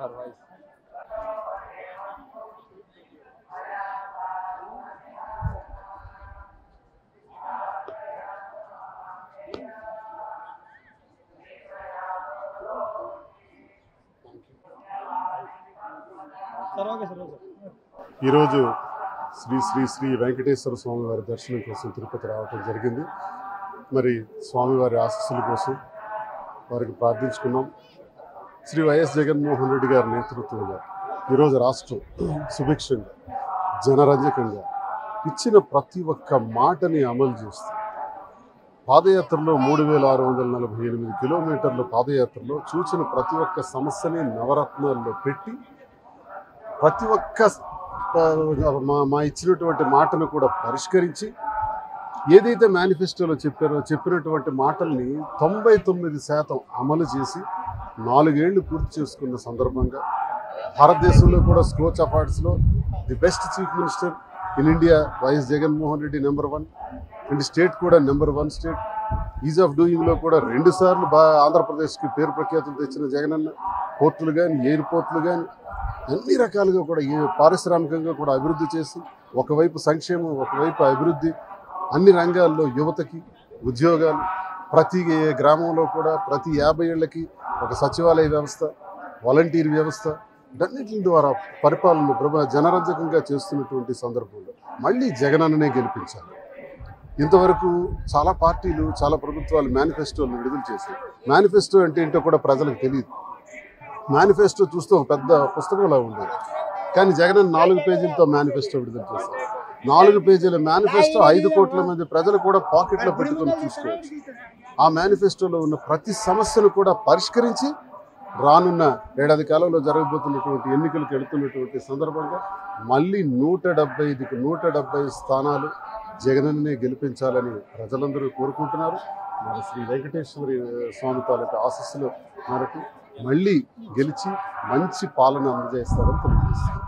otherwise ఈరోజు శ్రీ శ్రీ శ్రీ వెంకటేశ్వర స్వామి వారి దర్శనం కోసం తిరుపతి రావటం జరిగింది. మరి స్వామివారి ఆశస్సుల కోసం వారికి ప్రార్థించుకున్నాం. శ్రీ వైఎస్ జగన్మోహన్ రెడ్డి గారి నేతృత్వంలో ఈరోజు రాష్ట్రం సుభిక్షంగా జనరంజకంగా ఇచ్చిన ప్రతి ఒక్క మాటని అమలు చేస్తూ పాదయాత్రలో మూడు వేల ఆరు వందల నలభై ఎనిమిది కిలోమీటర్ల పాదయాత్రలో చూసిన ప్రతి ఒక్క సమస్యని నవరత్నాల్లో పెట్టి ప్రతి ఒక్క మా మా ఇచ్చినటువంటి మాటను కూడా పరిష్కరించి ఏదైతే మేనిఫెస్టోలో చెప్పారో చెప్పినటువంటి మాటల్ని తొంభై తొమ్మిది శాతం అమలు చేసి నాలుగేళ్ళు పూర్తి చేసుకున్న సందర్భంగా భారతదేశంలో కూడా Skoch అవార్డ్స్లో the best chief minister in India YS Jaganmohan Reddy number one and state కూడా number one state. Is of డూయింగ్లో కూడా రెండు సార్లు బా ఆంధ్రప్రదేశ్కి పేరు ప్రఖ్యాతులు తెచ్చిన జగనన్న పోర్టులు కానీ ఎయిర్పోర్ట్లు కానీ అన్ని రకాలుగా కూడా ఏ పారిశ్రామికంగా కూడా అభివృద్ధి చేసి ఒకవైపు సంక్షేమం ఒకవైపు అభివృద్ధి అన్ని రంగాల్లో యువతకి ఉద్యోగాలు ప్రతి గ్రామంలో కూడా ప్రతి యాభై ఏళ్ళకి ఒక సచివాలయ వ్యవస్థ వాలంటీర్ వ్యవస్థ వీటన్నిటి ద్వారా పరిపాలన ప్రభ జనరంజకంగా చేస్తున్నటువంటి సందర్భంలో మళ్ళీ జగనన్ననే గెలిపించాలి. ఇంతవరకు చాలా పార్టీలు చాలా ప్రభుత్వాలు మేనిఫెస్టోలు విడుదల చేశాయి. మేనిఫెస్టో అంటే ఏంటో కూడా ప్రజలకు తెలియదు. మేనిఫెస్టో చూస్తే ఒక పెద్ద పుస్తకంలా ఉండేది. కానీ జగన్ నాలుగు పేజీలతో మేనిఫెస్టో విడుదల చేశారు. నాలుగు పేజీల మేనిఫెస్టో ఐదు కోట్ల మంది ప్రజలు కూడా పాకెట్లో పెట్టుకొని చూసుకోవచ్చు. ఆ మేనిఫెస్టోలో ఉన్న ప్రతి సమస్యను కూడా పరిష్కరించి రానున్న ఏడాది కాలంలో జరగబోతున్నటువంటి ఎన్నికలకు వెళుతున్నటువంటి సందర్భంగా మళ్ళీ నూట డెబ్బై ఐదుకు నూట డెబ్బై స్థానాలు జగనన్నే గెలిపించాలని ప్రజలందరూ కోరుకుంటున్నారు మరి శ్రీ వెంకటేశ్వరి స్వామి తాలూకు ఆశస్సులు మేరకు మళ్ళీ గెలిచి మంచి పాలన అందజేస్తారని తెలియజేస్తున్నారు.